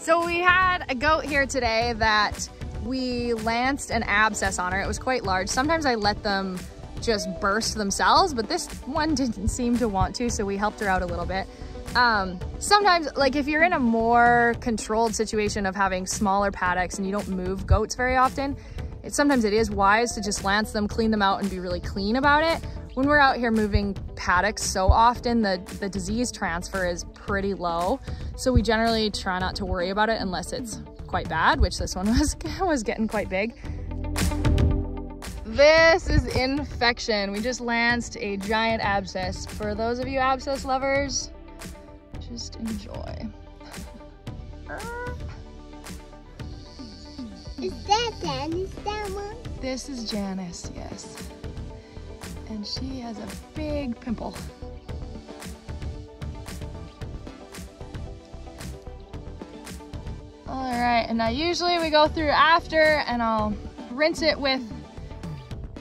So we had a goat here today that we lanced an abscess on her. It was quite large. Sometimes I let them just burst themselves, but this one didn't seem to want to, so we helped her out a little bit. Um, sometimes, like if you're in a more controlled situation of having smaller paddocks and you don't move goats very often, it, sometimes it is wise to just lance them, clean them out, and be really clean about it. When we're out here moving paddocks so often, the, the disease transfer is pretty low. So we generally try not to worry about it unless it's quite bad, which this one was, was getting quite big. This is infection. We just lanced a giant abscess. For those of you abscess lovers, just enjoy. Is that Janice, that one? This is Janice, yes and she has a big pimple. All right, and now usually we go through after and I'll rinse it with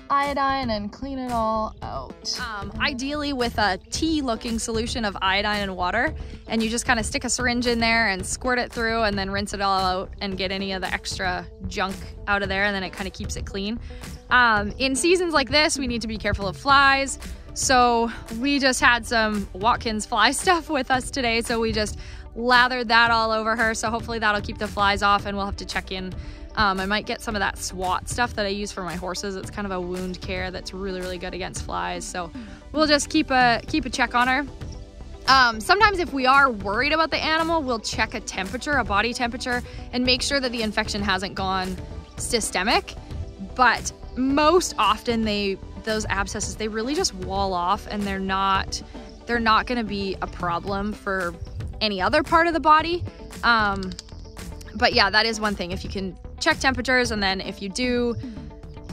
iodine and clean it all out. Um, ideally with a tea looking solution of iodine and water and you just kind of stick a syringe in there and squirt it through and then rinse it all out and get any of the extra junk out of there and then it kind of keeps it clean. Um, in seasons like this, we need to be careful of flies. So we just had some Watkins fly stuff with us today. So we just lathered that all over her. So hopefully that'll keep the flies off and we'll have to check in. Um, I might get some of that SWAT stuff that I use for my horses. It's kind of a wound care that's really, really good against flies. So we'll just keep a, keep a check on her. Um, sometimes if we are worried about the animal, we'll check a temperature, a body temperature, and make sure that the infection hasn't gone systemic. But most often they those abscesses they really just wall off and they're not they're not going to be a problem for any other part of the body um, but yeah that is one thing if you can check temperatures and then if you do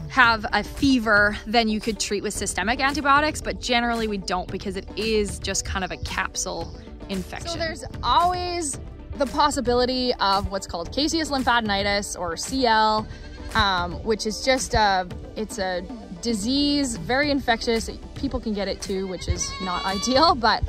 have a fever then you could treat with systemic antibiotics but generally we don't because it is just kind of a capsule infection so there's always the possibility of what's called caseous lymphadenitis or cl um, which is just a, it's a disease, very infectious. People can get it too, which is not ideal, but,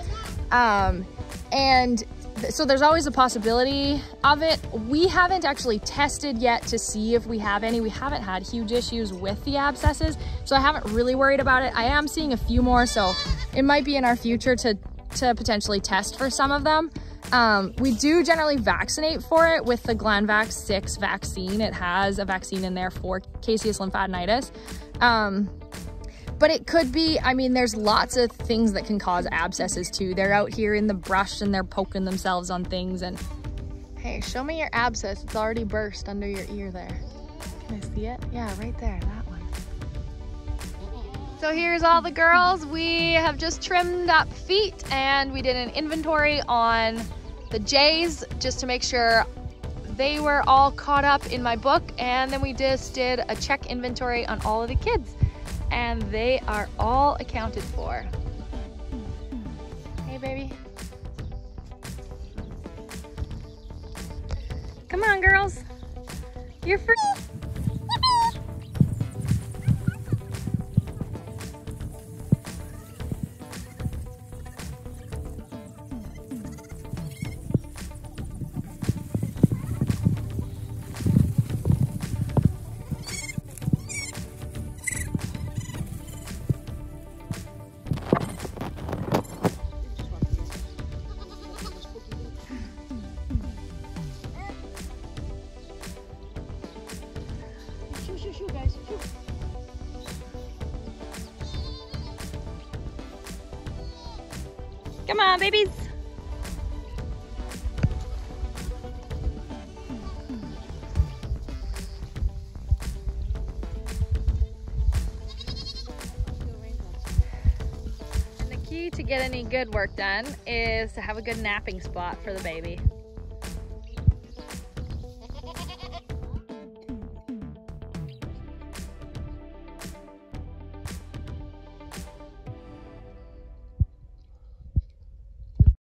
um, and so there's always a possibility of it. We haven't actually tested yet to see if we have any. We haven't had huge issues with the abscesses, so I haven't really worried about it. I am seeing a few more, so it might be in our future to, to potentially test for some of them. Um, we do generally vaccinate for it with the Glanvac 6 vaccine. It has a vaccine in there for caseous lymphadenitis. Um, but it could be, I mean, there's lots of things that can cause abscesses too. They're out here in the brush and they're poking themselves on things and, hey, show me your abscess. It's already burst under your ear there. Can I see it? Yeah, right there, that one. So here's all the girls. We have just trimmed up feet and we did an inventory on the Jays just to make sure they were all caught up in my book. And then we just did a check inventory on all of the kids and they are all accounted for. Hey, baby. Come on, girls. You're free. Come on, babies. And the key to get any good work done is to have a good napping spot for the baby.